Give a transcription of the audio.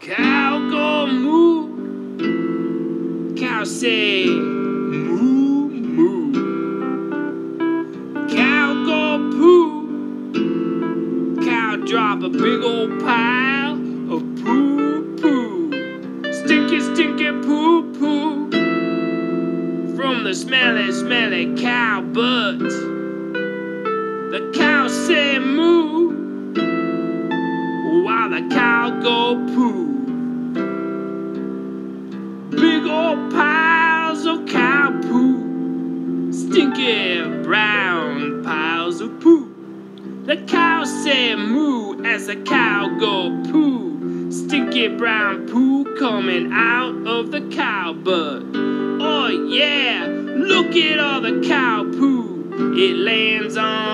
Cow go moo. Cow say moo moo. Cow go poo. Cow drop a big old pile of poo poo. Stinky stinky poo poo. From the smelly smelly cow butt. The cow say moo. While the cow go poo. Big old piles of cow poo. Stinky brown piles of poo. The cow say moo as the cow go poo. Stinky brown poo coming out of the cow butt. Oh yeah, look at all the cow poo. It lands on